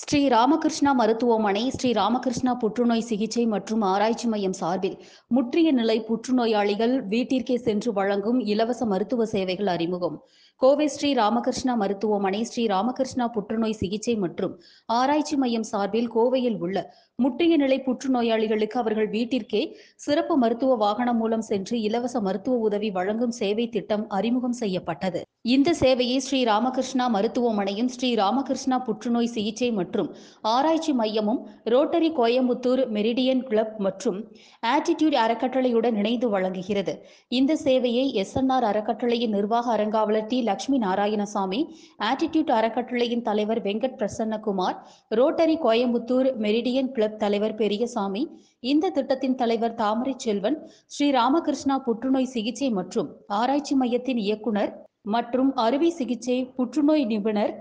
ஸ்ரீ ராமகிருஷ்ணா மருத்துவமனை ஸ்ரீ ராமகிருஷ்ணா புற்றுநோய் சிகிச்சை மற்றும் ஆராய்ச்சி மையம் சார்பில் முற்றிய நிலை புற்றுநோயாளிகள் வீட்டிற்கே சென்று வழங்கும் இலவச மருத்துவ சேவைகள் அறிமுகம். கோவை ஸ்ரீ ராமகிருஷ்ணா மருத்துவமனை ஸ்ரீ ராமகிருஷ்ணா புற்றுநோய் சிகிச்சை மற்றும் ஆராய்ச்சி மையம் சார்பில் கோவையில் உள்ள முற்றிய நிலை புற்றுநோயாளிகளுக்கு அவர்கள் வீட்டிற்கே சிறப்பு மருத்துவ வாகனம் மூலம் சென்று இலவச மருத்துவ உதவி வழங்கும் சேவை திட்டம் அறிமுகம் செய்யப்பட்டது. இந்த சேவையை ஸ்ரீ ராமகிருஷ்ணா மருத்துவமனையும் ஸ்ரீ ராமகிருஷ்ணா புற்றுநோய் சிகிச்சை மற்றும் மற்றும் ஆராய்ச்சி மையமும் ரோட்டரி கோயம்புத்தூர் மெரிடியன் கிளப் மற்றும் ஆட்டிடியூட் அறக்கட்டளையுடன் இணைந்து வழங்குகிறது. இந்த சேவையை எஸ்என்ஆர் அறக்கட்டளையின் நிர்வாக அரங்காவலர் டி. லட்சுமி நாராயணசாமி ஆட்டிடியூட் அறக்கட்டளையின் தலைவர் Venkat Prasannakumar rotary Coimbatore meridian club தலைவர் பெரியசாமி இந்த திட்டத்தின் தலைவர் தாமரை செல்வன் ஸ்ரீ ராமகிருஷ்ணா புற்றுநோய் சிகிச்சை மற்றும் ஆராய்ச்சி மையத்தின் இயக்குனர் மற்றும் அறுவை சிகிச்சை புற்றுநோய் நிபுணர்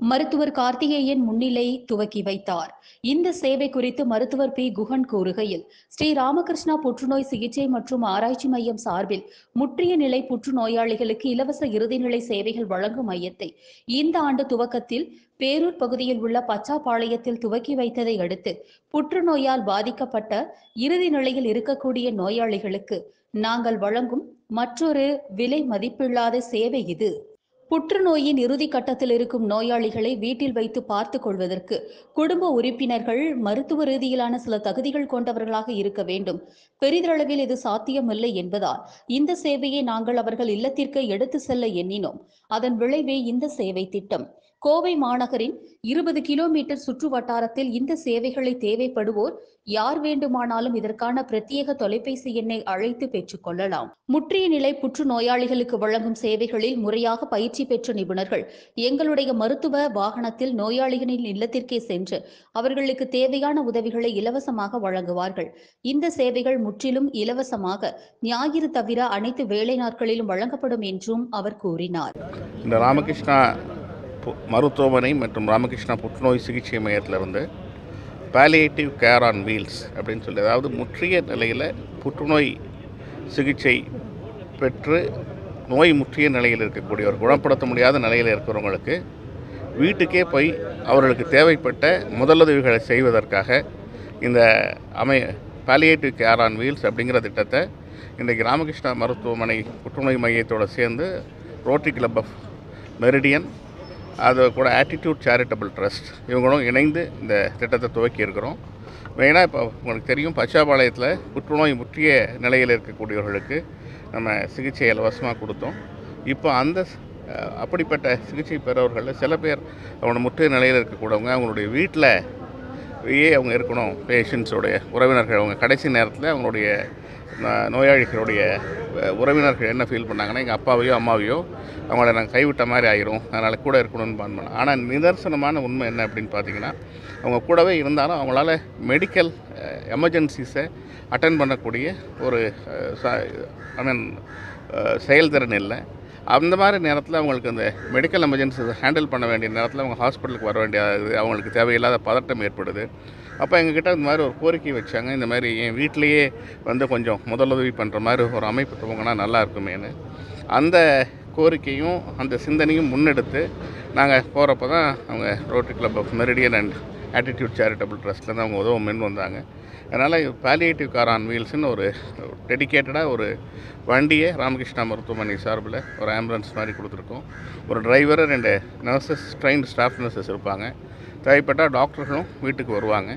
மருத்துவர் கார்த்திகேயன் முன்னிலை துவக்கி வைத்தார். இந்த சேவை குறித்து மருத்துவர் பி. குஹன் கூறுகையில் ஸ்ரீ ராமகிருஷ்ணா புற்றுநோய் சிகிச்சை மற்றும் ஆராய்ச்சி மையம் சார்பில் முற்றிய நிலை புற்றுநோயாளிகளுக்கு இலவச இறுதிநிலை சேவைகள் வழங்கும் மையத்தை இந்த ஆண்டு துவக்கத்தில் பேரூர் பகுதியில் உள்ள பச்சாப்பாளையத்தில் துவக்கி வைத்ததை அடுத்து புற்றுநோயால் பாதிக்கப்பட்ட இறுதி நிலையில் இருக்கக்கூடிய நோயாளிகளுக்கு நாங்கள் வழங்கும் மற்றொரு விலை மதிப்பில்லாத சேவை இது. புற்றுநோயின் இறுதி கட்டத்தில் இருக்கும் நோயாளிகளை வீட்டில் வைத்து பார்த்துக் கொள்வதற்கு குடும்ப உறுப்பினர்கள் மருத்துவ ரீதியிலான சில தகுதிகள் கொண்டவர்களாக இருக்க வேண்டும். பெரிதளவில் இது சாத்தியமில்லை என்பதால் இந்த சேவையை நாங்கள் அவர்கள் இல்லத்திற்கு எடுத்து செல்ல எண்ணினோம். அதன் விளைவே இந்த சேவை திட்டம். கோவை மாநகரின் இருபது கிலோமீட்டர் சுற்று வட்டாரத்தில் இந்த சேவைகளை தேவைப்படுவோர் யார் வேண்டுமானாலும் இதற்கான பிரத்யேக தொலைபேசி எண்ணை அழைத்து பெற்றுக் கொள்ளலாம் முற்றிய நிலை புற்றுநோயாளிகளுக்கு வழங்கும் சேவைகளில் முறையாக பயிற்சி பெற்ற நிபுணர்கள் எங்களுடைய மருத்துவ வாகனத்தில் நோயாளிகளின் இல்லத்திற்கே சென்று அவர்களுக்கு தேவையான உதவிகளை இலவசமாக வழங்குவார்கள். இந்த சேவைகள் முற்றிலும் இலவசமாக ஞாயிறு தவிர அனைத்து வேலை நாட்களிலும் வழங்கப்படும் என்றும் அவர் கூறினார். இந்த ராமகிருஷ்ணா மருத்துவமனை மற்றும் ராமகிருஷ்ணா புற்றுநோய் சிகிச்சை மையத்திலிருந்து பேலியேட்டிவ் கேர் ஆன் வீல்ஸ் அப்படின்னு சொல்லி அதாவது முற்றிய நிலையில் புற்றுநோய் சிகிச்சை பெற்று நோய் முற்றிய நிலையில் இருக்கக்கூடியவர் குணப்படுத்த முடியாத நிலையில் இருக்கிறவங்களுக்கு வீட்டுக்கே போய் அவர்களுக்கு தேவைப்பட்ட முதலுதவிகளை செய்வதற்காக இந்த அமை பாலியேட்டிவ் கேர் ஆன் வீல்ஸ் அப்படிங்கிற திட்டத்தை இன்றைக்கு ராமகிருஷ்ணா மருத்துவமனை புற்றுநோய் மையத்தோடு சேர்ந்து ரோட்டரி கிளப் ஆஃப் மெரிடியன் அது கூட ஆட்டிடியூட் சேரிட்டபிள் ட்ரஸ்ட் இவங்களும் இணைந்து இந்த திட்டத்தை துவக்கி இருக்கிறோம். மெயினாக இப்போ உங்களுக்கு தெரியும் பச்சாபாளையத்தில் புற்றுநோய் முற்றிய நிலையில் இருக்கக்கூடியவர்களுக்கு நம்ம சிகிச்சை இலவசமாக கொடுத்தோம். இப்போ அந்த அப்படிப்பட்ட சிகிச்சை பெறவர்களில் சில பேர் அவங்க முற்றிய நிலையில் இருக்கக்கூடவங்க அவங்களுடைய வீட்டில் ஏ அவங்க இருக்கணும். பேஷண்ட்ஸோடைய உறவினர்கள் அவங்க கடைசி நேரத்தில் அவங்களுடைய ந- நோயாளிகளுடைய உறவினர்கள் என்ன ஃபீல் பண்ணாங்கன்னா எங்கள் அப்பாவையோ அம்மாவையோ அவங்கள நாங்கள் கைவிட்ட மாதிரி ஆயிரும். அதனால் கூட இருக்கணும்னு பான் பண்ணோம். ஆனால் நிதர்சனமான உண்மை என்ன அப்படின்னு பார்த்தீங்கன்னா அவங்க கூடவே இருந்தாலும் அவங்களால மெடிக்கல் எமர்ஜென்சிஸை அட்டன் பண்ணக்கூடிய ஒரு ஐ மீன் செயல்திறன் இல்லை. அந்த மாதிரி நேரத்தில் அவங்களுக்கு அந்த மெடிக்கல் எமர்ஜென்சி ஹேண்டில் பண்ண வேண்டிய நேரத்தில் அவங்க ஹாஸ்பிட்டலுக்கு வர வேண்டியது அவங்களுக்கு தேவையில்லாத பதட்டம் ஏற்படுது. அப்போ எங்ககிட்ட இந்த மாதிரி ஒரு கோரிக்கை வச்சாங்க. இந்த மாதிரி என் வீட்டிலேயே வந்து கொஞ்சம் முதலுதவி பண்ணுற மாதிரி ஒரு அமைப்பு துவங்கினா நல்லா இருக்குமேன்னு. அந்த கோரிக்கையும் அந்த சிந்தனையும் முன்னெடுத்து நாங்கள் போகிறப்ப தான் அவங்க rotary club of meridian and attitude charitable ட்ரஸ்ட்லேருந்து அவங்க உதவ வந்தாங்க. அதனால் பாலியேட்டிவ் கார் ஆன் வீல்ஸ்னு ஒரு டெடிக்கேட்டடாக ஒரு வண்டியை ராமகிருஷ்ணா மருத்துவமனை சார்பில் ஒரு ஆம்புலன்ஸ் மாதிரி கொடுத்துருக்கோம். ஒரு டிரைவர் ரெண்டு நர்சஸ் ட்ரெயின் ஸ்டாஃப் நர்சஸ் இருப்பாங்க. தேவைப்பட்டால் டாக்டர்களும் வீட்டுக்கு வருவாங்க.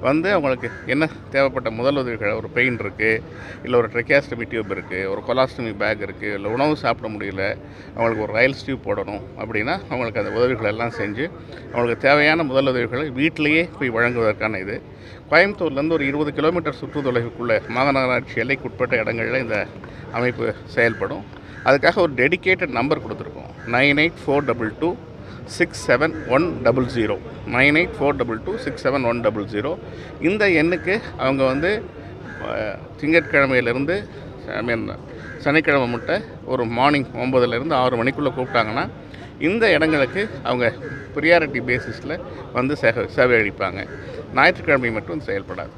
வந்து அவங்களுக்கு என்ன தேவைப்பட்ட முதல் உதவிகள்? ஒரு பெயின் இருக்குது இல்லை ஒரு ட்ரெக்கியாஸ்டமி டியூப் இருக்குது ஒரு கொலாஸ்டமி பேக் இருக்குது இல்லை உணவு சாப்பிட முடியல அவங்களுக்கு ஒரு ரயில் டியூப் போடணும் அப்படின்னா அவங்களுக்கு அந்த உதவிகள் எல்லாம் செஞ்சு அவங்களுக்கு தேவையான முதல் உதவிகளை வீட்டிலேயே போய் வழங்குவதற்கான இது. கோயம்புத்தூர்லேருந்து ஒரு இருபது கிலோமீட்டர் சுற்றுத்தொலைவுக்குள்ளே மாநகராட்சி எல்லைக்குட்பட்ட இடங்களில் இந்த அமைப்பு செயல்படும். அதுக்காக ஒரு டெடிகேட்டட் நம்பர் கொடுத்துருக்கோம். Nine eight four double two six seven one double zero nine eight four double two six seven one double zero இந்த எண்ணுக்கு அவங்க வந்து திங்கட்கிழமையிலேருந்து ஐ மீன் சனிக்கிழமை முட்டை ஒரு மார்னிங் ஒம்பதுலேருந்து ஆறு மணிக்குள்ளே கூப்பிட்டாங்கன்னா இந்த இடங்களுக்கு அவங்க ப்ரியாரிட்டி பேசிஸில் வந்து சேவை சேவை அளிப்பாங்க ஞாயிற்றுக்கிழமை மட்டும் செயல்படாது.